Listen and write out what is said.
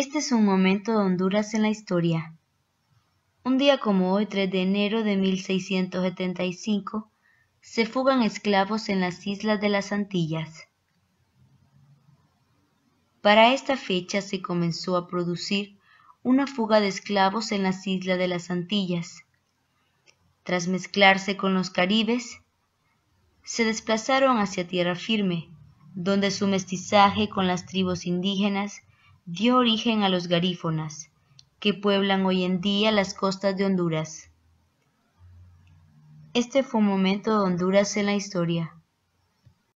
Este es un momento de Honduras en la historia. Un día como hoy, 3 de enero de 1675, se fugan esclavos en las islas de las Antillas. Para esta fecha se comenzó a producir una fuga de esclavos en las islas de las Antillas. Tras mezclarse con los caribes, se desplazaron hacia tierra firme, donde su mestizaje con las tribus indígenas dio origen a los garífonas, que pueblan hoy en día las costas de Honduras. Este fue un momento de Honduras en la historia.